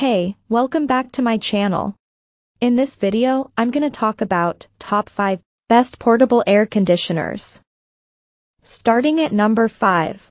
Hey, welcome back to my channel. In this video, I'm gonna talk about top 5 best portable air conditioners. Starting at number 5.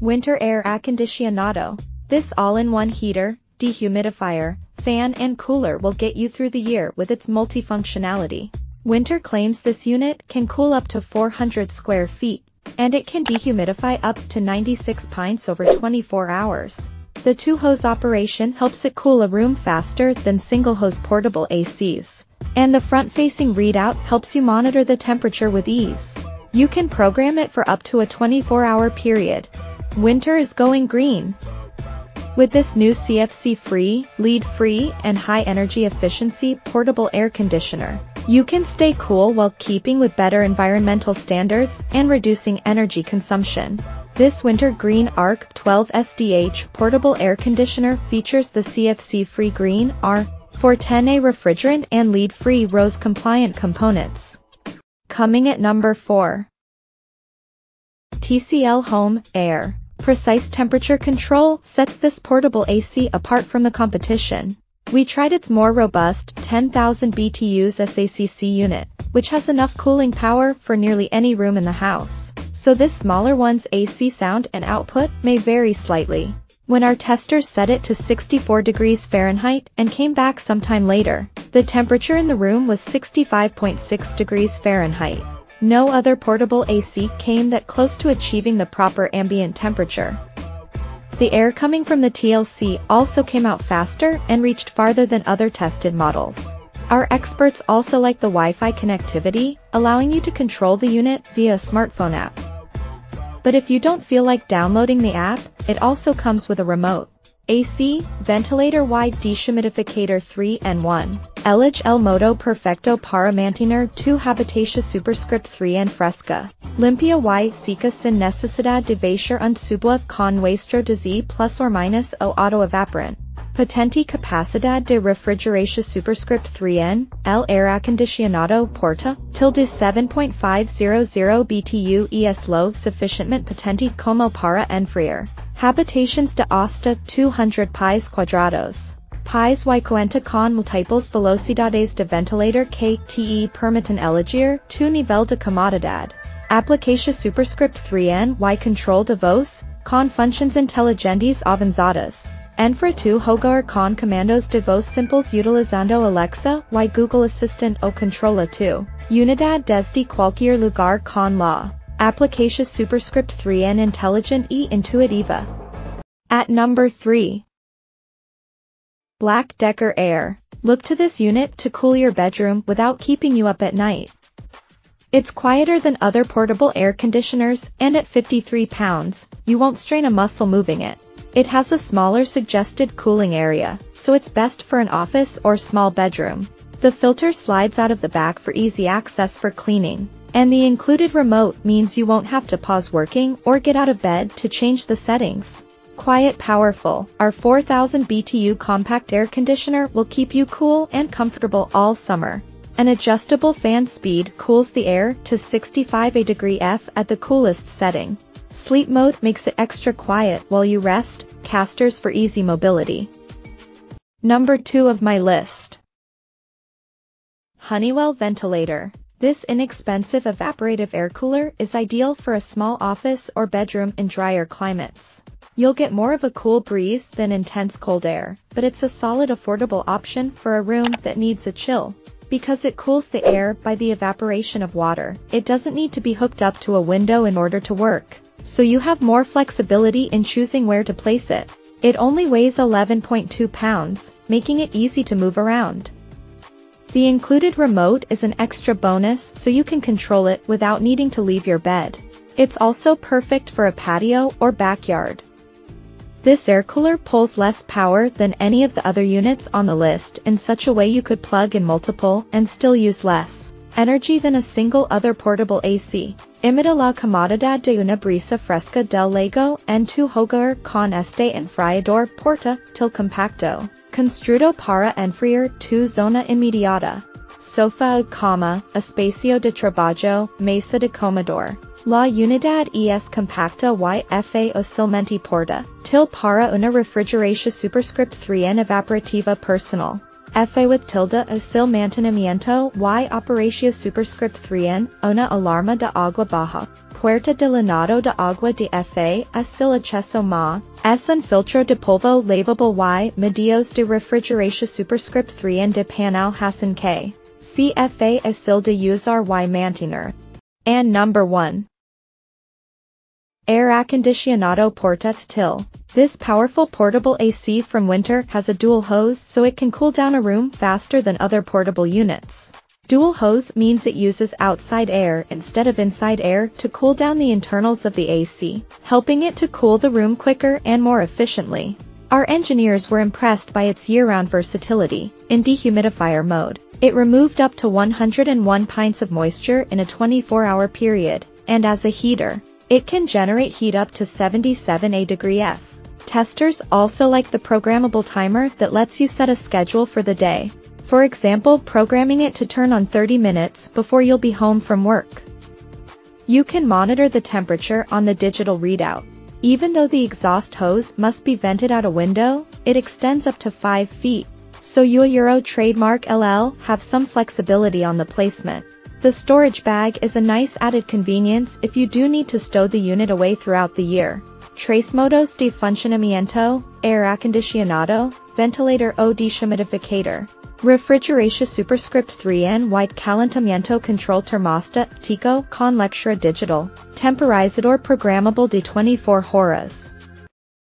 Whynter Air Acondicionado. This all-in-one heater, dehumidifier, fan and cooler will get you through the year with its multifunctionality. Whynter claims this unit can cool up to 400 square feet, and it can dehumidify up to 96 pints over 24 hours. The two-hose operation helps it cool a room faster than single-hose portable ACs. And the front-facing readout helps you monitor the temperature with ease. You can program it for up to a 24-hour period. Whynter is going green. With this new CFC-free, lead-free, and high-energy efficiency portable air conditioner, you can stay cool while keeping with better environmental standards and reducing energy consumption. This Whynter Green Arc 12 SDH portable air conditioner features the CFC-free Green R410A refrigerant and lead-free RoHS-compliant components. Coming at number 4. TCL Home Air Precise temperature control sets this portable AC apart from the competition. We tried its more robust 10,000 BTUs SACC unit, which has enough cooling power for nearly any room in the house. So this smaller one's AC sound and output may vary slightly. When our testers set it to 64 degrees Fahrenheit and came back sometime later, the temperature in the room was 65.6 degrees Fahrenheit. No other portable AC came that close to achieving the proper ambient temperature. The air coming from the TCL also came out faster and reached farther than other tested models. Our experts also like the Wi-Fi connectivity, allowing you to control the unit via a smartphone app. But if you don't feel like downloading the app, it also comes with a remote. AC, ventilator Y dehumidificator 3 and 1. LH El Modo Perfecto para mantener tu habitación superscript 3 and fresca. Limpia y seca sin necesidad de vaciar un subwa con nuestro z plus or minus o auto evaporant. Potente capacidad de refrigeración superscript 3N, el air acondicionado porta, tilde 7.500 BTU es lo suficientemente potente como para enfriar. Habitations de hasta 200 pies cuadrados. Pies y cuenta con múltiples velocidades de ventilator que te permiten elegir tu nivel de comodidad. Aplicación superscript 3N y control de voz, con funciones inteligentes avanzadas. Enfra tu hogar con comandos de voz simples utilizando Alexa y Google Assistant o controla tu unidad desde cualquier lugar con la Applicacia Superscript 3N Intelligent e Intuitiva. At number 3. Black Decker Air. Look to this unit to cool your bedroom without keeping you up at night. It's quieter than other portable air conditioners and at 53 pounds, you won't strain a muscle moving it. It has a smaller suggested cooling area, so it's best for an office or small bedroom. The filter slides out of the back for easy access for cleaning. And the included remote means you won't have to pause working or get out of bed to change the settings. Quiet Powerful, our 4000 BTU compact air conditioner will keep you cool and comfortable all summer. An adjustable fan speed cools the air to 65 a degree F at the coolest setting. Sleep mode makes it extra quiet while you rest, casters for easy mobility. Number 2 of my list. Honeywell Ventilator this inexpensive evaporative air cooler is ideal for a small office or bedroom in drier climates. You'll get more of a cool breeze than intense cold air, but it's a solid affordable option for a room that needs a chill. Because it cools the air by the evaporation of water, it doesn't need to be hooked up to a window in order to work. So you have more flexibility in choosing where to place it. It only weighs 11.2 pounds, making it easy to move around. The included remote is an extra bonus so you can control it without needing to leave your bed. It's also perfect for a patio or backyard. This air cooler pulls less power than any of the other units on the list in such a way you could plug in multiple and still use less energy than a single other portable AC. Imita la comodidad de una brisa fresca del lago en tu hogar con este enfriador porta til compacto. Construido para enfriar tu zona inmediata. Sofá cama, espacio de trabajo, mesa de comedor. La unidad es compacta y fa facilmente porta, til para una refrigeración superscript 3n evaporativa personal. Fa with tilde asil mantenimiento y operación superscript 3n, una alarma de agua baja, puerta de lanado de agua de Fa asil acceso ma, es un filtro de polvo lavable y medios de refrigeración superscript 3n de panal Hassan K. CFA asil de usar y mantener. And number 1. Air Acondicionado Porteth Till. This powerful portable AC from Whynter has a dual hose so it can cool down a room faster than other portable units. Dual hose means it uses outside air instead of inside air to cool down the internals of the AC, helping it to cool the room quicker and more efficiently. Our engineers were impressed by its year-round versatility. In dehumidifier mode, it removed up to 101 pints of moisture in a 24-hour period, and as a heater, it can generate heat up to 77 A degree F. Testers also like the programmable timer that lets you set a schedule for the day. For example, programming it to turn on 30 minutes before you'll be home from work. You can monitor the temperature on the digital readout. Even though the exhaust hose must be vented out a window, it extends up to 5 feet. So you Euro trademark LL have some flexibility on the placement. The storage bag is a nice added convenience if you do need to stow the unit away throughout the year. Trace modos de funcionamiento, air acondicionado, ventilator o deshumidificator. Refrigeración superscript 3N white calentamiento control Tico con lectura digital, temporizador programmable de 24 horas.